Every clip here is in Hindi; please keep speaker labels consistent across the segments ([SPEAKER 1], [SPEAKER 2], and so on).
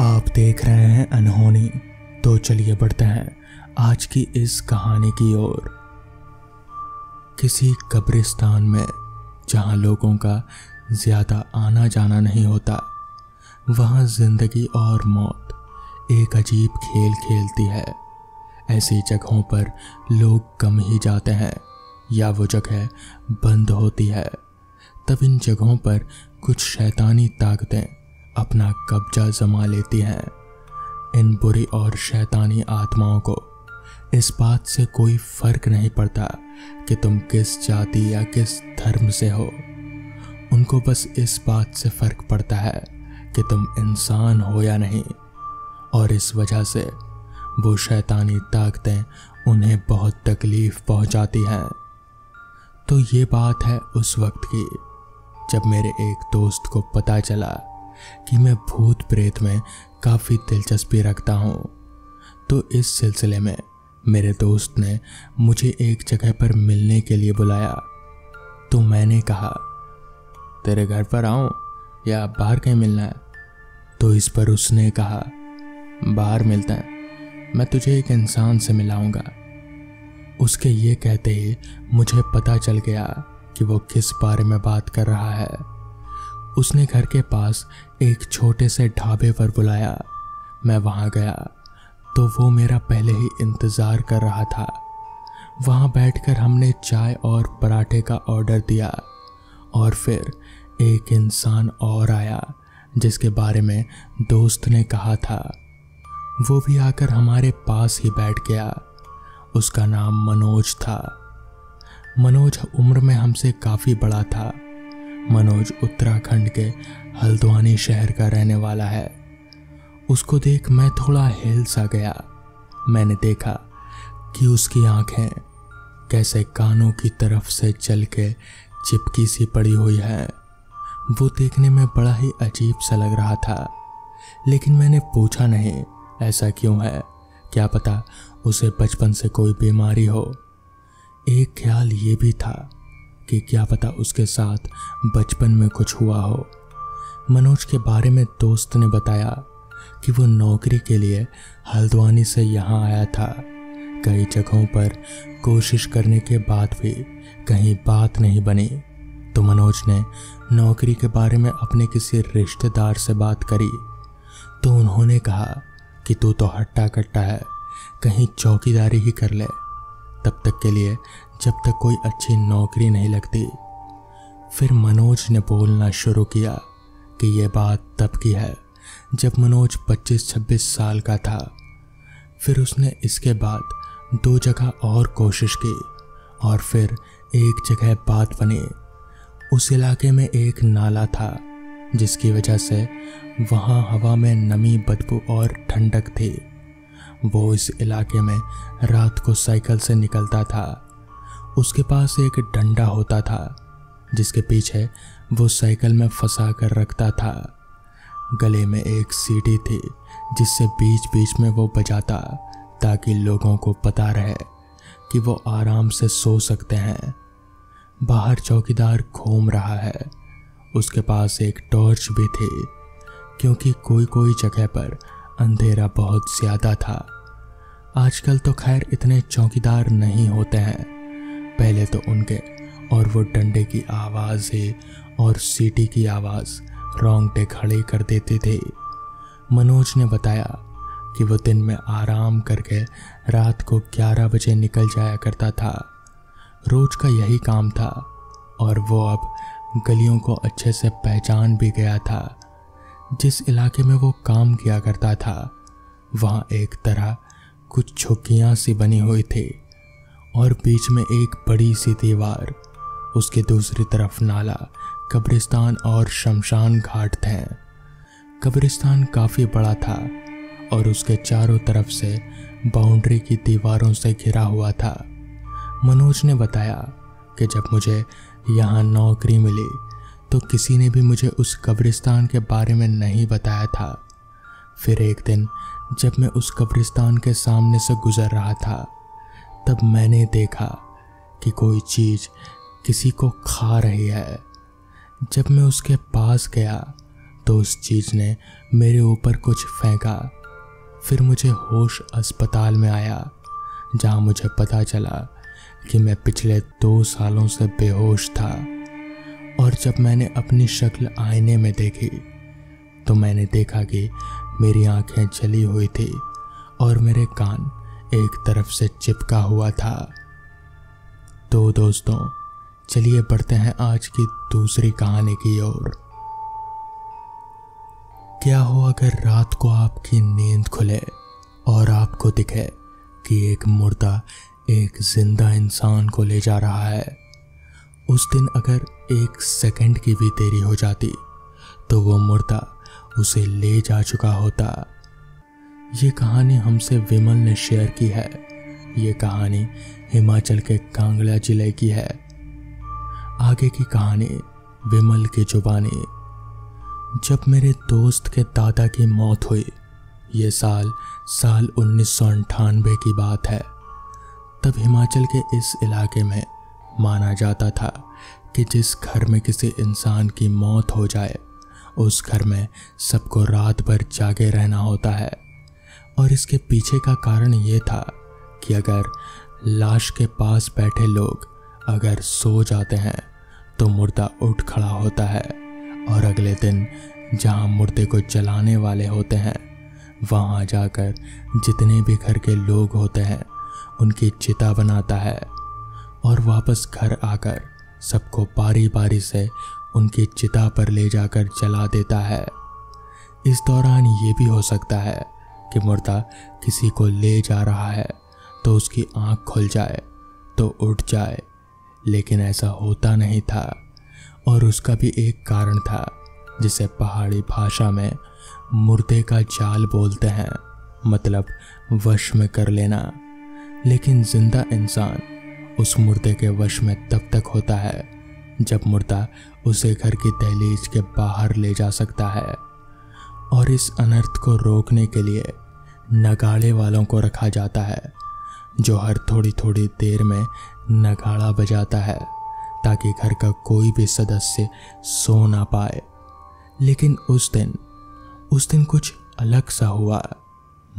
[SPEAKER 1] आप देख रहे हैं अनहोनी। तो चलिए बढ़ते हैं आज की इस कहानी की ओर। किसी कब्रिस्तान में, जहाँ लोगों का ज़्यादा आना जाना नहीं होता, वहाँ ज़िंदगी और मौत एक अजीब खेल खेलती है। ऐसी जगहों पर लोग कम ही जाते हैं, या वो जगह बंद होती है। तब इन जगहों पर कुछ शैतानी ताकतें अपना कब्जा जमा लेती हैं इन बुरी और शैतानी आत्माओं को। इस बात से कोई फ़र्क नहीं पड़ता कि तुम किस जाति या किस धर्म से हो। उनको बस इस बात से फ़र्क पड़ता है कि तुम इंसान हो या नहीं। और इस वजह से वो शैतानी ताकतें उन्हें बहुत तकलीफ़ पहुंचाती हैं। तो ये बात है उस वक्त की, जब मेरे एक दोस्त को पता चला कि मैं भूत प्रेत में काफ़ी दिलचस्पी रखता हूँ। तो इस सिलसिले में मेरे दोस्त ने मुझे एक जगह पर मिलने के लिए बुलाया। तो मैंने कहा, तेरे घर पर आऊँ या बाहर कहीं मिलना है? तो इस पर उसने कहा, बाहर मिलता है, मैं तुझे एक इंसान से मिलाऊँगा। उसके ये कहते ही मुझे पता चल गया कि वो किस बारे में बात कर रहा है। उसने घर के पास एक छोटे से ढाबे पर बुलाया। मैं वहाँ गया तो वो मेरा पहले ही इंतज़ार कर रहा था। वहाँ बैठकर हमने चाय और पराठे का ऑर्डर दिया, और फिर एक इंसान और आया, जिसके बारे में दोस्त ने कहा था। वो भी आकर हमारे पास ही बैठ गया। उसका नाम मनोज था। मनोज उम्र में हमसे काफ़ी बड़ा था। मनोज उत्तराखंड के हल्द्वानी शहर का रहने वाला है। उसको देख मैं थोड़ा हिल सा गया। मैंने देखा कि उसकी आँखें कैसे कानों की तरफ़ से चल के चिपकी सी पड़ी हुई है। वो देखने में बड़ा ही अजीब सा लग रहा था, लेकिन मैंने पूछा नहीं, ऐसा क्यों है? क्या पता उसे बचपन से कोई बीमारी हो। एक ख्याल ये भी था कि क्या पता उसके साथ बचपन में कुछ हुआ हो। मनोज के बारे में दोस्त ने बताया कि वो नौकरी के लिए हल्द्वानी से यहाँ आया था। कई जगहों पर कोशिश करने के बाद भी कहीं बात नहीं बनी। तो मनोज ने नौकरी के बारे में अपने किसी रिश्तेदार से बात करी। तो उन्होंने कहा कि तू तो हट्टा कट्टा है, कहीं चौकीदारी ही कर ले। तब तक के लिए जब तक कोई अच्छी नौकरी नहीं लगती। फिर मनोज ने बोलना शुरू किया कि यह बात तब की है, जब मनोज 25-26 साल का था। फिर उसने इसके बाद दो जगह और कोशिश की और फिर एक जगह बात बनी। उस इलाके में एक नाला था, जिसकी वजह से वहाँ हवा में नमी, बदबू और ठंडक थी। वो इस इलाके में रात को साइकिल से निकलता था। उसके पास एक डंडा होता था, जिसके पीछे वो साइकिल में फंसा कर रखता था। गले में एक सीटी थी, जिससे बीच बीच में वो बजाता, ताकि लोगों को पता रहे कि वो आराम से सो सकते हैं। बाहर चौकीदार घूम रहा है। उसके पास एक टॉर्च भी थी, क्योंकि कोई कोई जगह पर अंधेरा बहुत ज़्यादा था। आजकल तो खैर इतने चौकीदार नहीं होते हैं। पहले तो उनके और वो डंडे की आवाज़ और सीटी की आवाज़ रोंगटे खड़े कर देते थे। मनोज ने बताया कि वो दिन में आराम करके रात को 11 बजे निकल जाया करता था। रोज का यही काम था और वो अब गलियों को अच्छे से पहचान भी गया था। जिस इलाके में वो काम किया करता था, वहाँ एक तरह कुछ झुग्गियाँ सी बनी हुई थी। और बीच में एक बड़ी सी दीवार, उसके दूसरी तरफ़ नाला, कब्रिस्तान और शमशान घाट थे। कब्रिस्तान काफ़ी बड़ा था और उसके चारों तरफ़ से बाउंड्री की दीवारों से घिरा हुआ था। मनोज ने बताया कि जब मुझे यहाँ नौकरी मिली तो किसी ने भी मुझे उस कब्रिस्तान के बारे में नहीं बताया था। फिर एक दिन, जब मैं उस कब्रिस्तान के सामने से गुजर रहा था तब मैंने देखा कि कोई चीज़ किसी को खा रही है। जब मैं उसके पास गया तो उस चीज़ ने मेरे ऊपर कुछ फेंका। फिर मुझे होश अस्पताल में आया, जहाँ मुझे पता चला कि मैं पिछले दो सालों से बेहोश था। और जब मैंने अपनी शक्ल आईने में देखी तो मैंने देखा कि मेरी आँखें जली हुई थी और मेरे कान एक तरफ़ से चिपका हुआ था। तो दोस्तों, चलिए बढ़ते हैं आज की दूसरी कहानी की ओर। क्या हो अगर रात को आपकी नींद खुले और आपको दिखे कि एक मुर्दा एक ज़िंदा इंसान को ले जा रहा है? उस दिन अगर एक सेकंड की भी देरी हो जाती तो वो मुर्दा उसे ले जा चुका होता। ये कहानी हमसे विमल ने शेयर की है। ये कहानी हिमाचल के कांगड़ा ज़िले की है। आगे की कहानी विमल की जुबानी। जब मेरे दोस्त के दादा की मौत हुई, ये साल साल उन्नीस की बात है। तब हिमाचल के इस इलाके में माना जाता था कि जिस घर में किसी इंसान की मौत हो जाए, उस घर में सबको रात भर जागे रहना होता है। और इसके पीछे का कारण ये था कि अगर लाश के पास बैठे लोग अगर सो जाते हैं तो मुर्दा उठ खड़ा होता है और अगले दिन जहाँ मुर्दे को जलाने वाले होते हैं, वहाँ जाकर जितने भी घर के लोग होते हैं, उनकी चिता बनाता है और वापस घर आकर सबको बारी बारी से उनकी चिता पर ले जाकर जला देता है। इस दौरान ये भी हो सकता है कि मुर्दा किसी को ले जा रहा है तो उसकी आँख खुल जाए तो उठ जाए। लेकिन ऐसा होता नहीं था, और उसका भी एक कारण था, जिसे पहाड़ी भाषा में मुर्दे का जाल बोलते हैं मतलब वश में कर लेना। लेकिन ज़िंदा इंसान उस मुर्दे के वश में तब तक होता है, जब मुर्दा उसे घर की दहलीज के बाहर ले जा सकता है, और इस अनर्थ को रोकने के लिए नगाड़े वालों को रखा जाता है, जो हर थोड़ी थोड़ी देर में नगाड़ा बजाता है, ताकि घर का कोई भी सदस्य सो ना पाए। लेकिन उस दिन उस दिन कुछ अलग सा हुआ।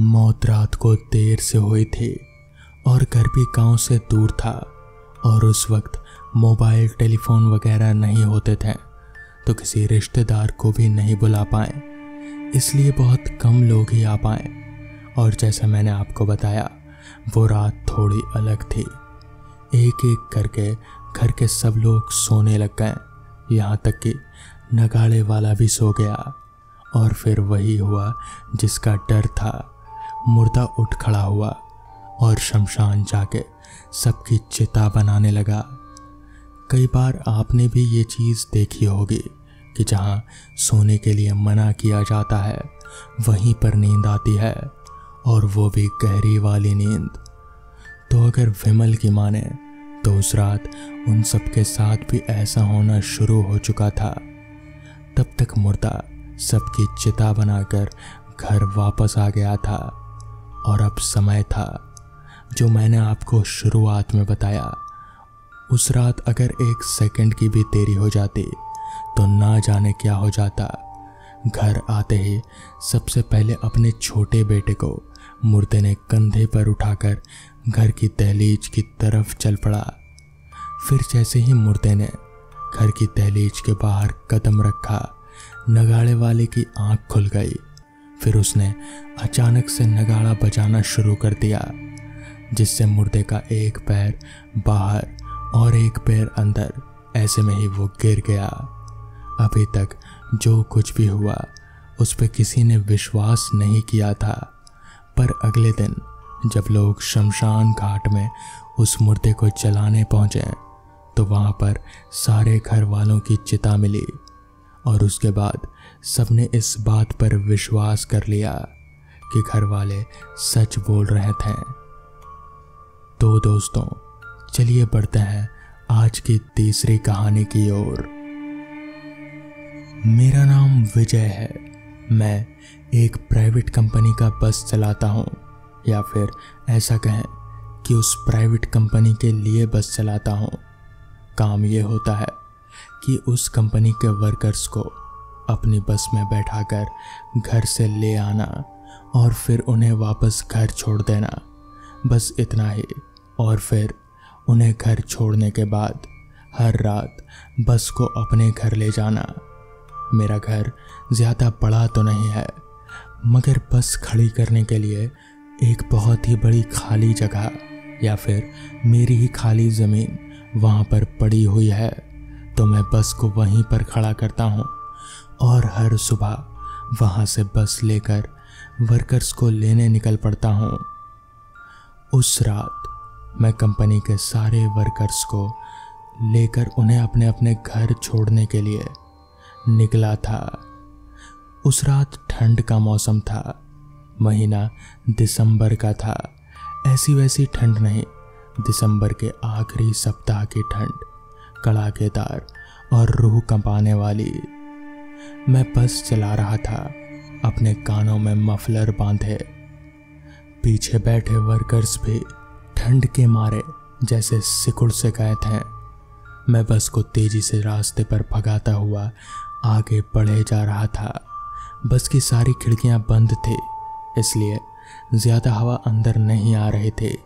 [SPEAKER 1] मौत रात को देर से हुई थी, और घर भी गाँव से दूर था, और उस वक्त मोबाइल, टेलीफोन वगैरह नहीं होते थे तो किसी रिश्तेदार को भी नहीं बुला पाए, इसलिए बहुत कम लोग ही आ पाए। और जैसा मैंने आपको बताया, वो रात थोड़ी अलग थी। एक एक करके घर के सब लोग सोने लग गए। यहाँ तक कि नगाड़े वाला भी सो गया। और फिर वही हुआ जिसका डर था। मुर्दा उठ खड़ा हुआ और शमशान जाके सबकी चिता बनाने लगा। कई बार आपने भी ये चीज़ देखी होगी कि जहाँ सोने के लिए मना किया जाता है, वहीं पर नींद आती है। और वो भी गहरी वाली नींद। तो अगर विमल की माने तो उस रात उन सब के साथ भी ऐसा होना शुरू हो चुका था। तब तक मुर्दा सबकी चिता बनाकर घर वापस आ गया था। और अब समय था, जो मैंने आपको शुरुआत में बताया। उस रात अगर एक सेकंड की भी देरी हो जाती तो ना जाने क्या हो जाता। घर आते ही सबसे पहले अपने छोटे बेटे को मुर्दे ने कंधे पर उठाकर घर की दहलीज की तरफ़ चल पड़ा। फिर जैसे ही मुर्दे ने घर की दहलीज के बाहर कदम रखा, नगाड़े वाले की आँख खुल गई। फिर उसने अचानक से नगाड़ा बजाना शुरू कर दिया, जिससे मुर्दे का एक पैर बाहर और एक पैर अंदर, ऐसे में ही वो गिर गया। अभी तक जो कुछ भी हुआ, उस पर किसी ने विश्वास नहीं किया था। पर अगले दिन, जब लोग शमशान घाट में उस मुर्दे को जलाने पहुँचे तो वहाँ पर सारे घर वालों की चिता मिली और उसके बाद सबने इस बात पर विश्वास कर लिया कि घर वाले सच बोल रहे थे। तो दोस्तों, चलिए बढ़ते हैं आज की तीसरी कहानी की ओर। मेरा नाम विजय है। मैं एक प्राइवेट कंपनी का बस चलाता हूँ, या फिर ऐसा कहें कि उस प्राइवेट कंपनी के लिए बस चलाता हूँ। काम ये होता है कि उस कंपनी के वर्कर्स को अपनी बस में बैठाकर घर से ले आना और फिर उन्हें वापस घर छोड़ देना। बस इतना ही, और फिर उन्हें घर छोड़ने के बाद हर रात बस को अपने घर ले जाना। मेरा घर ज़्यादा बड़ा तो नहीं है मगर बस खड़ी करने के लिए एक बहुत ही बड़ी खाली जगह या फिर मेरी ही खाली ज़मीन वहाँ पर पड़ी हुई है। तो मैं बस को वहीं पर खड़ा करता हूँ और हर सुबह वहाँ से बस लेकर वर्कर्स को लेने निकल पड़ता हूँ। उस रात मैं कंपनी के सारे वर्कर्स को लेकर उन्हें अपने अपने घर छोड़ने के लिए निकला था। उस रात ठंड का मौसम था। महीना दिसंबर का था। ऐसी वैसी ठंड नहीं, दिसंबर के आखिरी सप्ताह की ठंड कड़ाकेदार और रूह कंपाने वाली। मैं बस चला रहा था, अपने कानों में मफलर बांधे। पीछे बैठे वर्कर्स भी ठंड के मारे जैसे सिकुड़ से गए थे। मैं बस को तेज़ी से रास्ते पर भगाता हुआ आगे बढ़े जा रहा था। बस की सारी खिड़कियाँ बंद थी, इसलिए ज़्यादा हवा अंदर नहीं आ रही थी,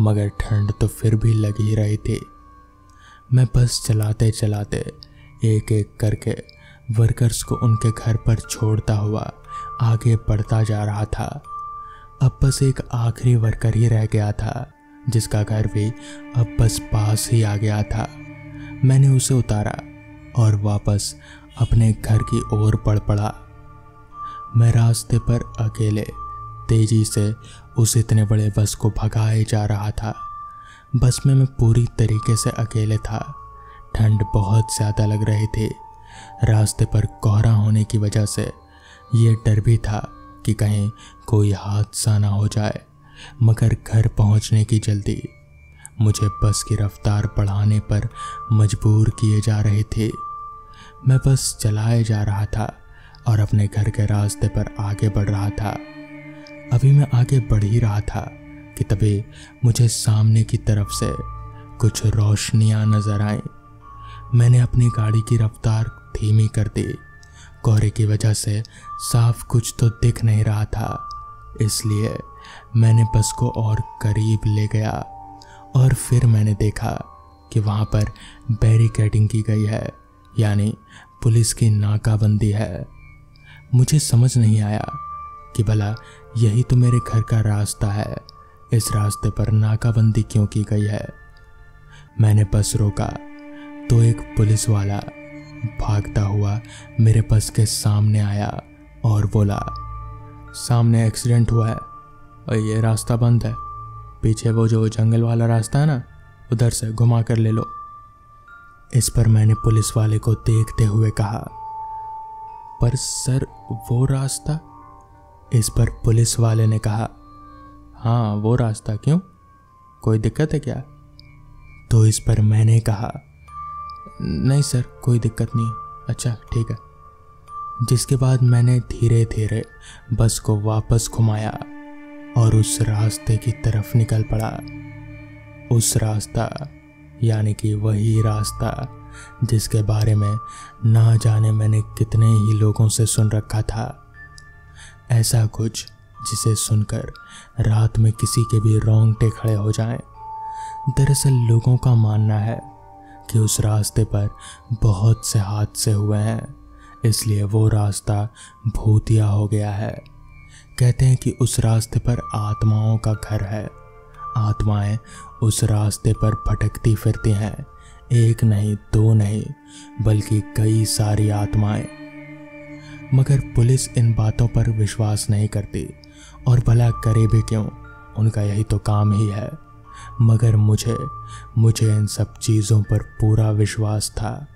[SPEAKER 1] मगर ठंड तो फिर भी लग ही रही थी। मैं बस चलाते चलाते एक एक करके वर्कर्स को उनके घर पर छोड़ता हुआ आगे बढ़ता जा रहा था। अब बस एक आखिरी वर्कर ही रह गया था, जिसका घर भी अब बस पास ही आ गया था। मैंने उसे उतारा और वापस अपने घर की ओर बढ़ पड़ पड़ा। मैं रास्ते पर अकेले तेज़ी से उस इतने बड़े बस को भगाए जा रहा था। बस में मैं पूरी तरीके से अकेले था। ठंड बहुत ज़्यादा लग रही थी। रास्ते पर कोहरा होने की वजह से ये डर भी था कि कहीं कोई हादसा ना हो जाए, मगर घर पहुँचने की जल्दी मुझे बस की रफ्तार बढ़ाने पर मजबूर किए जा रहे थे। मैं बस चलाए जा रहा था। और अपने घर के रास्ते पर आगे बढ़ रहा था। अभी मैं आगे बढ़ ही रहा था कि तभी मुझे सामने की तरफ़ से कुछ रोशनियाँ नज़र आई। मैंने अपनी गाड़ी की रफ्तार धीमी कर दी। कोहरे की वजह से साफ़ कुछ तो दिख नहीं रहा था। इसलिए मैंने बस को और करीब ले गया और फिर मैंने देखा कि वहाँ पर बैरिकेडिंग की गई है, यानी पुलिस की नाकाबंदी है। मुझे समझ नहीं आया कि भला यही तो मेरे घर का रास्ता है। इस रास्ते पर नाकाबंदी क्यों की गई है? मैंने बस रोका तो एक पुलिस वाला भागता हुआ मेरे बस के सामने आया और बोला, सामने एक्सीडेंट हुआ है, और ये रास्ता बंद है। पीछे वो जो जंगल वाला रास्ता है ना, उधर से घुमा कर ले लो। इस पर मैंने पुलिस वाले को देखते हुए कहा, पर सर वो रास्ता? इस पर पुलिस वाले ने कहा हाँ वो रास्ता क्यों? कोई दिक्कत है क्या? तो इस पर मैंने कहा, नहीं सर, कोई दिक्कत नहीं। अच्छा ठीक है। जिसके बाद मैंने धीरे धीरे बस को वापस घुमाया और उस रास्ते की तरफ़ निकल पड़ा। उस रास्ता, यानी कि वही रास्ता जिसके बारे में ना जाने मैंने कितने ही लोगों से सुन रखा था। ऐसा कुछ जिसे सुनकर रात में किसी के भी रोंगटे खड़े हो जाएँ। दरअसल लोगों का मानना है कि उस रास्ते पर बहुत से हादसे हुए हैं, इसलिए वो रास्ता भूतिया हो गया है। कहते हैं कि उस रास्ते पर आत्माओं का घर है। आत्माएँ उस रास्ते पर भटकती फिरती हैं। एक नहीं, दो नहीं, बल्कि कई सारी आत्माएँ। मगर पुलिस इन बातों पर विश्वास नहीं करती, और भला करे भी क्यों? उनका यही तो काम ही है। मगर मुझे मुझे इन सब चीज़ों पर पूरा विश्वास था।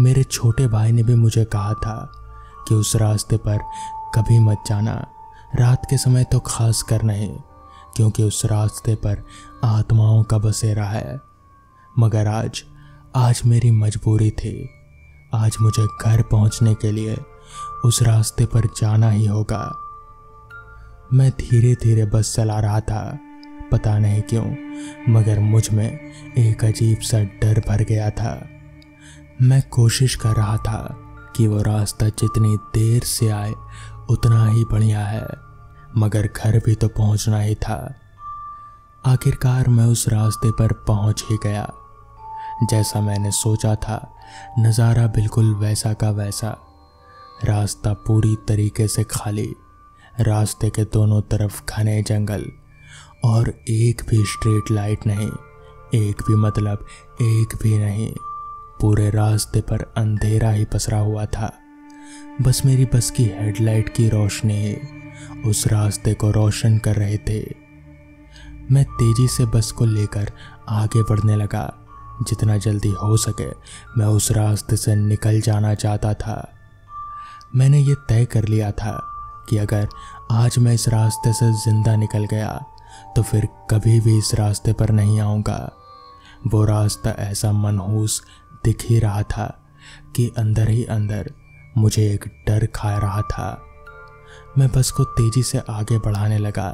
[SPEAKER 1] मेरे छोटे भाई ने भी मुझे कहा था कि उस रास्ते पर कभी मत जाना। रात के समय तो खास कर नहीं, क्योंकि उस रास्ते पर आत्माओं का बसेरा है। मगर आज आज मेरी मजबूरी थी। आज मुझे घर पहुँचने के लिए उस रास्ते पर जाना ही होगा। मैं धीरे धीरे बस चला रहा था, पता नहीं क्यों, मगर मुझमें एक अजीब सा डर भर गया था। मैं कोशिश कर रहा था कि वो रास्ता जितनी देर से आए, उतना ही बढ़िया है, मगर घर भी तो पहुँचना ही था। आखिरकार मैं उस रास्ते पर पहुँच ही गया। जैसा मैंने सोचा था, नज़ारा बिल्कुल वैसा का वैसा। रास्ता पूरी तरीके से खाली, रास्ते के दोनों तरफ़ घने जंगल, और एक भी स्ट्रीट लाइट नहीं, एक भी मतलब एक भी नहीं। पूरे रास्ते पर अंधेरा ही पसरा हुआ था। बस मेरी बस की हेडलाइट की रोशनी उस रास्ते को रोशन कर रहे थे। मैं तेज़ी से बस को लेकर आगे बढ़ने लगा। जितना जल्दी हो सके, मैं उस रास्ते से निकल जाना चाहता था। मैंने ये तय कर लिया था कि अगर आज मैं इस रास्ते से ज़िंदा निकल गया तो फिर कभी भी इस रास्ते पर नहीं आऊँगा। वो रास्ता ऐसा मनहूस दिख ही रहा था कि अंदर ही अंदर मुझे एक डर खा रहा था। मैं बस को तेज़ी से आगे बढ़ाने लगा।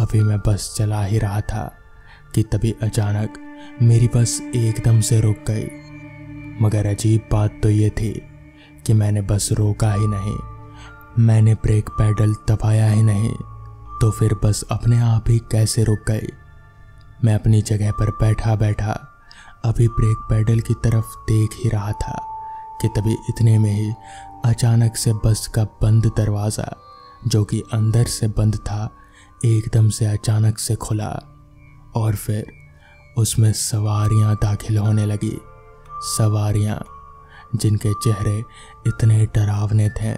[SPEAKER 1] अभी मैं बस चला ही रहा था कि तभी अचानक मेरी बस एकदम से रुक गई। मगर अजीब बात तो ये थी कि मैंने बस रोका ही नहीं। मैंने ब्रेक पैडल दबाया ही नहीं तो फिर बस अपने आप ही कैसे रुक गई? मैं अपनी जगह पर बैठा बैठा अभी ब्रेक पैडल की तरफ़ देख ही रहा था कि तभी इतने में ही अचानक से बस का बंद दरवाज़ा, जो कि अंदर से बंद था, एकदम से अचानक से खुला। और फिर उसमें सवारियाँ दाखिल होने लगी। सवारियाँ, जिनके चेहरे इतने डरावने थे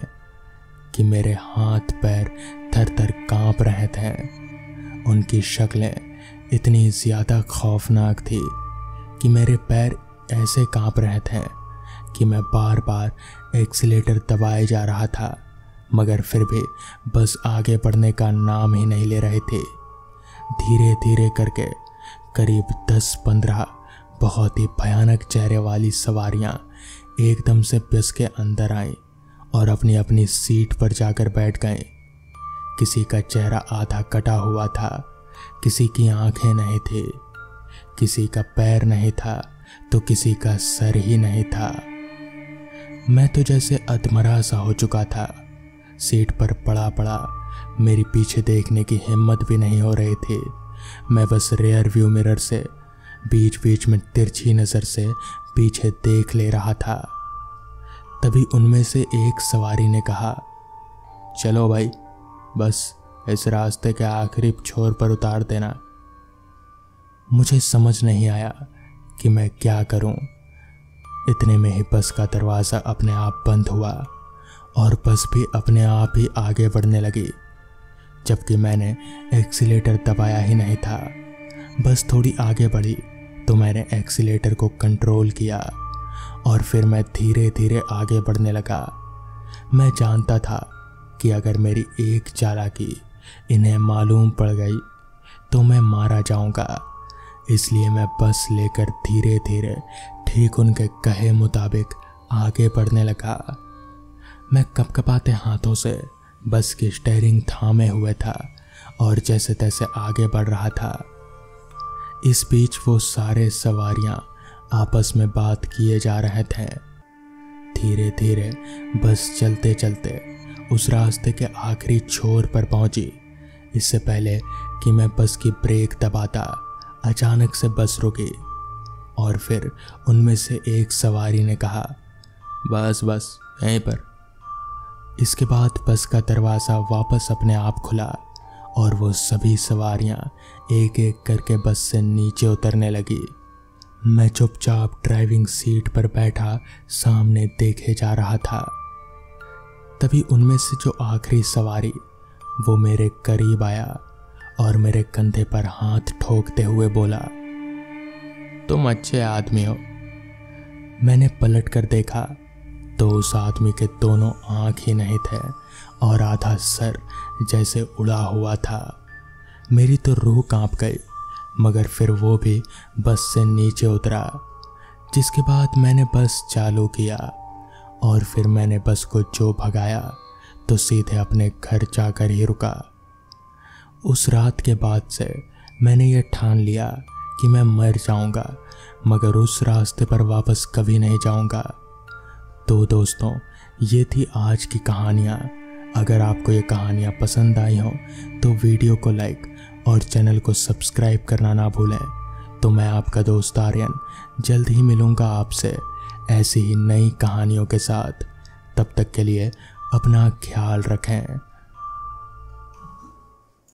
[SPEAKER 1] कि मेरे हाथ पैर थर थर काँप रहे थे। उनकी शक्लें इतनी ज़्यादा खौफनाक थी कि मेरे पैर ऐसे काँप रहे थे कि मैं बार बार एक्सीटर दबाए जा रहा था, मगर फिर भी बस आगे बढ़ने का नाम ही नहीं ले रहे थे। धीरे धीरे करके करीब दस पंद्रह बहुत ही भयानक चेहरे वाली सवारियाँ एकदम से बस के अंदर आईं और अपनी अपनी सीट पर जाकर बैठ गए किसी का चेहरा आधा कटा हुआ था, किसी की आँखें नहीं थी, किसी का पैर नहीं था तो किसी का सर ही नहीं था। मैं तो जैसे अधमरा सा हो चुका था, सीट पर पड़ा पड़ा मेरी पीछे देखने की हिम्मत भी नहीं हो रही थी। मैं बस रेयर व्यू मिरर से बीच बीच में तिरछी नज़र से पीछे देख ले रहा था। तभी उनमें से एक सवारी ने कहा, चलो भाई, बस इस रास्ते के आखिरी छोर पर उतार देना। मुझे समझ नहीं आया कि मैं क्या करूँ। इतने में ही बस का दरवाज़ा अपने आप बंद हुआ और बस भी अपने आप ही आगे बढ़ने लगी। जबकि मैंने एक्सीटर दबाया ही नहीं था। बस थोड़ी आगे बढ़ी तो मैंने एक्सीटर को कंट्रोल किया, और फिर मैं धीरे धीरे आगे बढ़ने लगा। मैं जानता था कि अगर मेरी एक चालाकी इन्हें मालूम पड़ गई तो मैं मारा जाऊँगा। इसलिए मैं बस लेकर धीरे धीरे ठीक उनके कहे मुताबिक आगे बढ़ने लगा। मैं कपकपाते हाथों से बस की स्टेयरिंग थामे हुए था और जैसे तैसे आगे बढ़ रहा था। इस बीच वो सारे सवारियाँ आपस में बात किए जा रहे थे। धीरे धीरे बस चलते चलते उस रास्ते के आखिरी छोर पर पहुँची। इससे पहले कि मैं बस की ब्रेक दबाता, अचानक से बस रुकी और फिर उनमें से एक सवारी ने कहा, बस बस, यहीं पर। इसके बाद बस का दरवाज़ा वापस अपने आप खुला और वो सभी सवारियाँ एक एक करके बस से नीचे उतरने लगी। मैं चुपचाप ड्राइविंग सीट पर बैठा सामने देखे जा रहा था। तभी उनमें से जो आखिरी सवारी, वो मेरे करीब आया और मेरे कंधे पर हाथ ठोकते हुए बोला, तुम अच्छे आदमी हो। मैंने पलट कर देखा तो उस आदमी के दोनों आँख ही नहीं थे और आधा सर जैसे उड़ा हुआ था। मेरी तो रूह काँप गई, मगर फिर वो भी बस से नीचे उतरा, जिसके बाद मैंने बस चालू किया और फिर मैंने बस को जो भगाया तो सीधे अपने घर जाकर ही रुका। उस रात के बाद से मैंने यह ठान लिया कि मैं मर जाऊँगा, मगर उस रास्ते पर वापस कभी नहीं जाऊँगा। तो दोस्तों, ये थी आज की कहानियाँ। अगर आपको ये कहानियाँ पसंद आई हों तो वीडियो को लाइक और चैनल को सब्सक्राइब करना ना भूलें। तो मैं आपका दोस्त आर्यन, जल्द ही मिलूँगा आपसे ऐसी ही नई कहानियों के साथ। तब तक के लिए अपना ख्याल रखें।